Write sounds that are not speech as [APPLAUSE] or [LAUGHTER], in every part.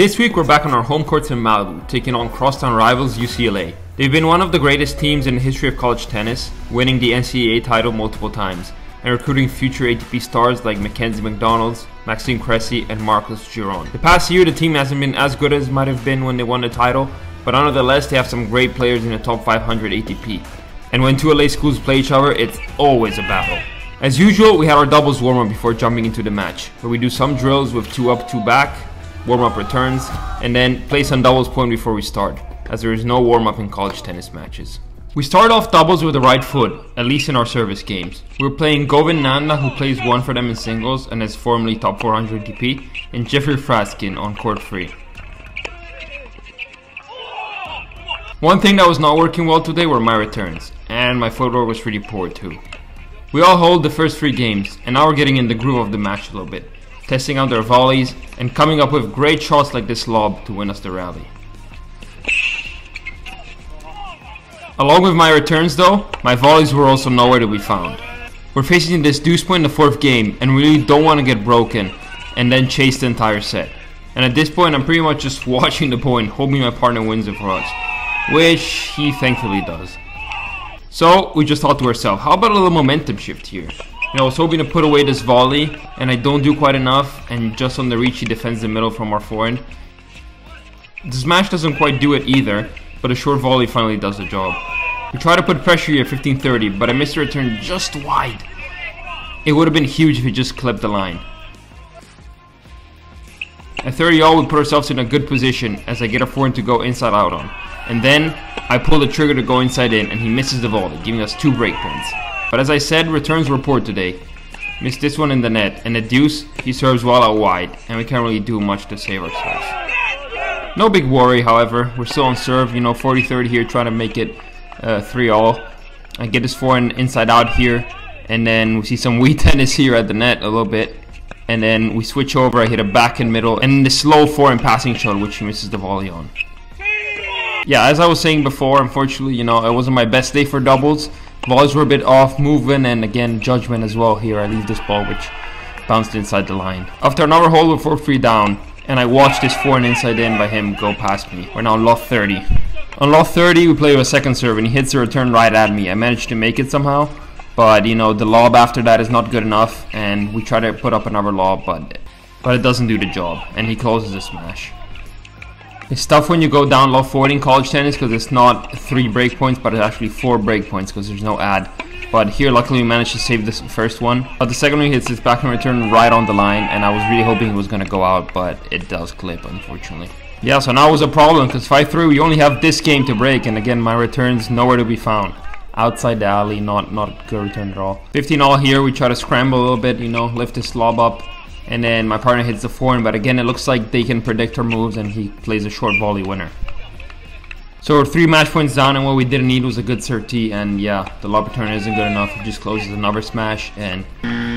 This week we're back on our home courts in Malibu, taking on crosstown rivals UCLA. They've been one of the greatest teams in the history of college tennis, winning the NCAA title multiple times, and recruiting future ATP stars like Mackenzie McDonald's, Maxime Cressy, and Marcos Giron. The past year the team hasn't been as good as it might have been when they won the title, but nonetheless they have some great players in the top 500 ATP. And when two LA schools play each other, it's always a battle. As usual, we had our doubles warm up before jumping into the match, where we do some drills with two up, two back, warm up returns, and then play some doubles point before we start, as there is no warm up in college tennis matches. We start off doubles with the right foot, at least in our service games. We're playing Govind Nanda, who plays one for them in singles and is formerly top 400 DP, and Jeffrey Fraskin on court three. One thing that was not working well today were my returns, and my footwork was pretty poor too. We all hold the first three games, and now we're getting in the groove of the match a little bit, testing out their volleys, and coming up with great shots like this lob to win us the rally. Along with my returns though, my volleys were also nowhere to be found. We're facing this deuce point in the fourth game, and we really don't want to get broken, and then chase the entire set. And at this point, I'm pretty much just [LAUGHS] watching the point, hoping my partner wins it for us which he thankfully does. So we just thought to ourselves, how about a little momentum shift here? You know, I was hoping to put away this volley, and I don't do quite enough, and just on the reach he defends the middle from our forehand. The smash doesn't quite do it either, but a short volley finally does the job. We try to put pressure here 15-30, but I missed the return just wide. It would have been huge if he just clipped the line. At 30 all, we put ourselves in a good position as I get a forehand to go inside out on and then I pull the trigger to go inside in and he misses the volley, giving us two break points. But as I said, returns were poor today. Missed this one in the net, and the deuce, he serves well out wide, and we can't really do much to save ourselves. No big worry, however, we're still on serve, you know, 40-30 here, trying to make it 3-all. Uh, I get this forehand inside out here, and then we see some [LAUGHS] wheat tennis here at the net a little bit. And then we switch over, I hit a back and middle, and the slow four forehand passing shot, which he misses the volley on yeah, as I was saying before, unfortunately, you know, it wasn't my best day for doubles. Balls were a bit off, movement, and again, judgment as well here. I leave this ball, which bounced inside the line. After another hole with 4-3 down, and I watched this forehand inside in by him go past me. We're now loft 30. On loft 30, we play with a second serve, and he hits a return right at me. I managed to make it somehow, but, you know, the lob after that is not good enough, and we try to put up another lob, but, but it doesn't do the job, and he closes the smash. It's tough when you go down low 40 in college tennis because it's not three break points, but it's actually four break points because there's no ad. But here, luckily, we managed to save this first one. But the second one hits his backhand return right on the line, and I was really hoping it was going to go out, but it does clip, unfortunately. Yeah, so now it was a problem because 5-3, we only have this game to break, and again, my return's nowhere to be found. Outside the alley, not not good return at all. 15 all here, we try to scramble a little bit, you know, lift this lob up and then my partner hits the forehand but again it looks like they can predict our moves and he plays a short volley winner. So we're three match points down and what we didn't need was a good serve and yeah the lob return isn't good enough. It just closes another smash and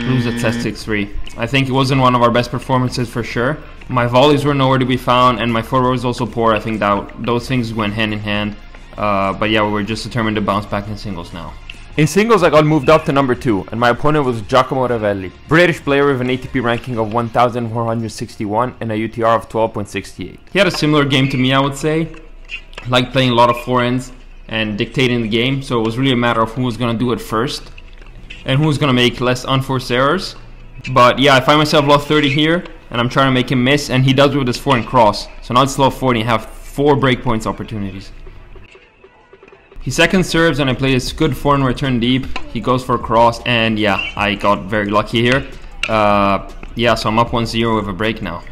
lose the test 6-3 I think it wasn't one of our best performances for sure. My volleys were nowhere to be found and my forward was also poor. I think that those things went hand in hand. Uh, but yeah we were just determined to bounce back in singles now in singles, I got moved up to number 2, and my opponent was Giacomo Revelli, British player with an ATP ranking of 1461 and a UTR of 12.68. He had a similar game to me, I would say, like playing a lot of forehands and dictating the game, so it was really a matter of who was going to do it first and who was going to make less unforced errors. But yeah, I find myself low 30 here, and I'm trying to make him miss, and he does with his forehand cross. So now it's low 40 and have four breakpoints opportunities. He second serves and I play this good forehand return deep. He goes for a cross and yeah, I got very lucky here. Uh, yeah, so I'm up 1-0 with a break now.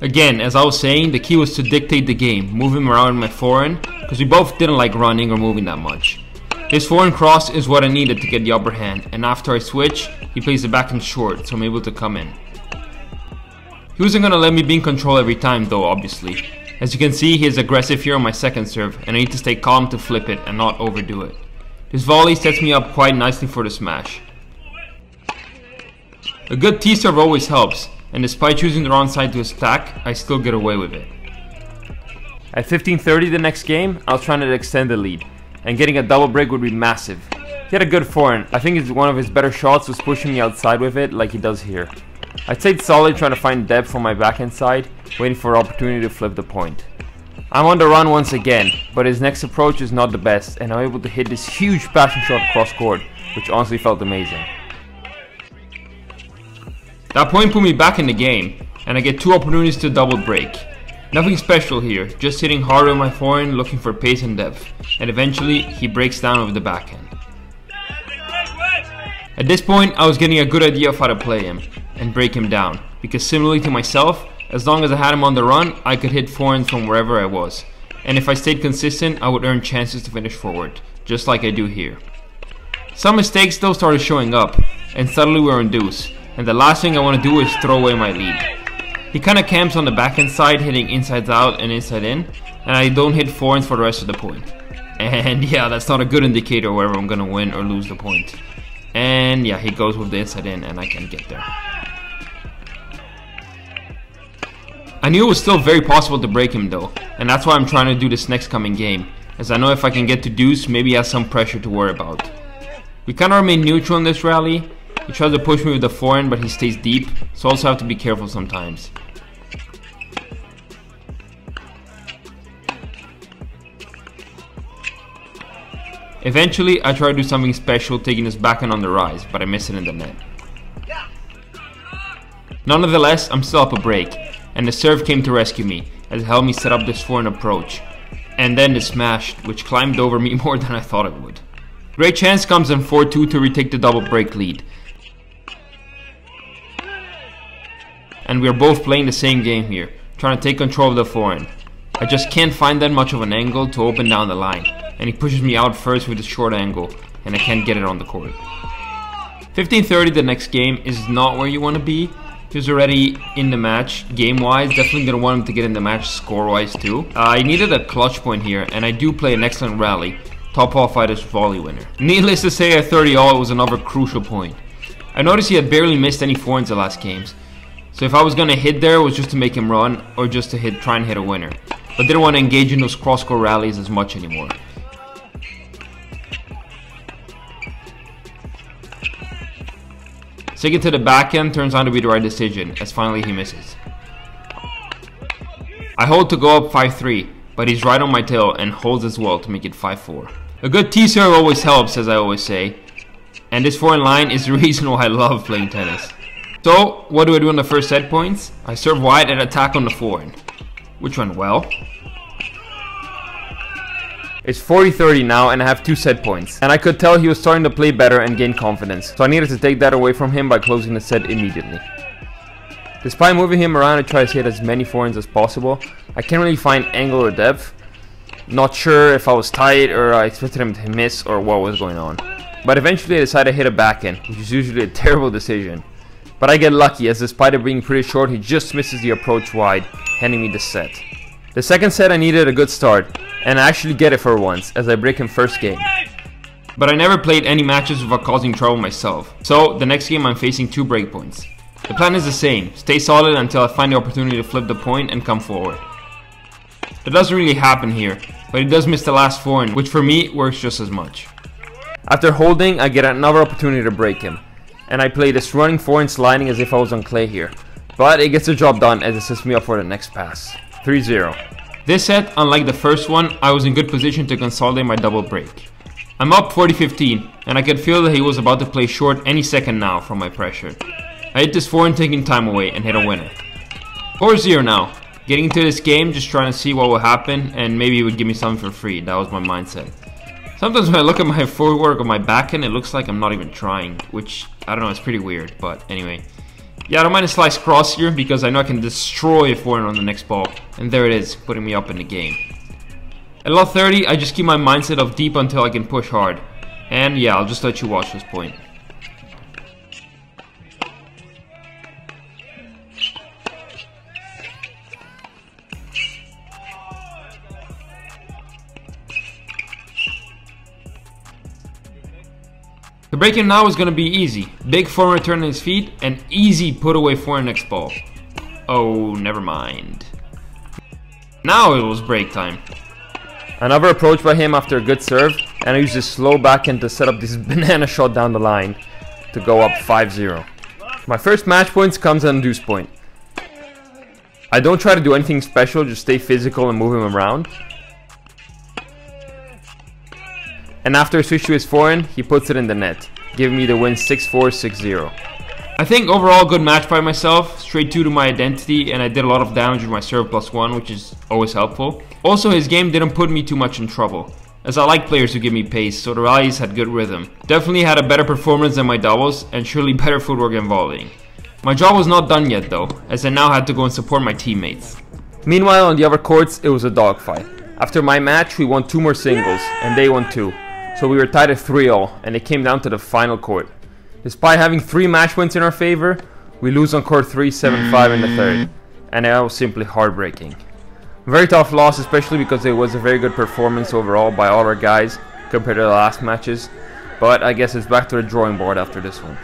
Again, as I was saying, the key was to dictate the game, move him around my forehand, because we both didn't like running or moving that much. His forehand cross is what I needed to get the upper hand, and after I switch, he plays the backhand short, so I'm able to come in. He wasn't gonna let me be in control every time though, obviously. As you can see, he is aggressive here on my second serve, and I need to stay calm to flip it and not overdo it. This volley sets me up quite nicely for the smash. A good T-serve always helps, and despite choosing the wrong side to attack, I still get away with it. At 15.30 the next game, I was trying to extend the lead, and getting a double break would be massive. He had a good forehand, I think it's one of his better shots was pushing me outside with it like he does here. I stayed solid trying to find depth on my backhand side, waiting for opportunity to flip the point. I'm on the run once again, but his next approach is not the best, and I'm able to hit this huge passing shot cross court, which honestly felt amazing. That point put me back in the game, and I get two opportunities to double break. Nothing special here, just hitting hard on my forehand looking for pace and depth, and eventually he breaks down over the backhand. At this point I was getting a good idea of how to play him, and break him down, because similarly to myself, as long as I had him on the run, I could hit forehands from wherever I was. And if I stayed consistent, I would earn chances to finish forward, just like I do here. Some mistakes though started showing up, and suddenly we are in deuce, and the last thing I want to do is throw away my lead. He kinda camps on the backhand side, hitting insides out and inside in, and I don't hit forehands for the rest of the point. [LAUGHS] And yeah, that's not a good indicator whether I'm gonna win or lose the point. And yeah, he goes with the inside in and I can't get there. I knew it was still very possible to break him though, and that's why I'm trying to do this next coming game, as I know if I can get to deuce, maybe he has some pressure to worry about. We kinda remain neutral in this rally, he tries to push me with the forehand but he stays deep, so I also have to be careful sometimes. Eventually, I try to do something special, taking his backhand on the rise, but I miss it in the net. Nonetheless, I'm still up a break, and the serve came to rescue me, as it helped me set up this forehand approach. And then the smash, which climbed over me [LAUGHS] more than I thought it would. Great chance comes in 4-2 to retake the double break lead. And we are both playing the same game here, trying to take control of the forehand. I just can't find that much of an angle to open down the line, and he pushes me out first with a short angle, and I can't get it on the court. 15-30 the next game is not where you want to be, He's already in the match, game-wise. Definitely gonna want him to get in the match score-wise too. Uh, I needed a clutch point here, and I do play an excellent rally. Top off fighters volley winner. Needless to say, at 30 all, it was another crucial point. I noticed he had barely missed any forehands the last games. So if I was gonna hit there, it was just to make him run, or just to hit, try and hit a winner. But didn't want to engage in those cross-court rallies as much anymore. Sticking to the backhand turns out to be the right decision, as finally he misses. I hold to go up 5-3, but he's right on my tail and holds as well to make it 5-4. A good T-serve always helps, as I always say, and this forehand line is the [LAUGHS] reason why I love playing tennis. So, what do I do on the first set points? I serve wide and attack on the forehand, which went well. It's 40-30 now and I have two set points. And I could tell he was starting to play better and gain confidence. So I needed to take that away from him by closing the set immediately. Despite moving him around, I try to hit as many forehands as possible. I can't really find angle or depth. Not sure if I was tight or I expected him to miss or what was going on. But eventually I decided to hit a backhand, which is usually a [LAUGHS] terrible decision. But I get lucky as despite it being pretty short, he just misses the approach wide, handing me the set. The second set I needed a good start, and I actually get it for once, as I break him first game. But I never played any matches without causing trouble myself, so the next game I'm facing two breakpoints. The plan is the same, stay solid until I find the opportunity to flip the point and come forward. That doesn't really happen here, but he does miss the last forehand, which for me works just as much. After holding, I get another opportunity to break him, and I play this running forehand sliding as if I was on clay here. But it gets the job done as it sets me up for the next pass. 3-0. This set, unlike the first one, I was in good position to consolidate my double break. I'm up 40-15, and I could feel that he was about to play short any second now from my pressure. I hit this forehand taking time away and hit a winner. 4-0 now. Getting into this game, just trying to see what will happen, and maybe he would give me something for free. That was my mindset. Sometimes when I look at my [LAUGHS] footwork or my backhand, it looks like I'm not even trying, which, I don't know, it's pretty weird, but anyway. Yeah, I don't mind a slice cross here because I know I can destroy a forehand on the next ball. And there it is, putting me up in the game. At lot 30, I just keep my mindset of deep until I can push hard. And yeah, I'll just let you watch this point. The break-in now is to be easy. Big forehand return on his feet and easy put away forehand next ball. Oh, never mind. Now it was break time. Another approach by him after a good serve and I use this slow backhand to set up this [LAUGHS] banana shot down the line to go up 5-0. My first match points comes on deuce point. I don't try to do anything special, just stay physical and move him around. And after I switch to his forehand, he puts it in the net, giving me the win 6-4, 6-0. I think overall good match by myself, straight 2 to my identity, and I did a lot of damage with my serve plus 1, which is always helpful. Also, his game didn't put me too much in trouble, as I like players who give me pace, so the rallies had good rhythm. Definitely had a better performance than my doubles, and surely better footwork and volleying. My job was not done yet though, as I now had to go and support my teammates. Meanwhile, on the other courts, it was a dogfight. After my match, we won two more singles, and they won two. So we were tied at 3-0, and it came down to the final court. Despite having three match points in our favor, we lose on court 3, 7-5 in the third, mm-hmm. and that was simply heartbreaking. Very tough loss, especially because it was a very good performance overall by all our guys compared to the last matches, but I guess it's back to the drawing board after this one.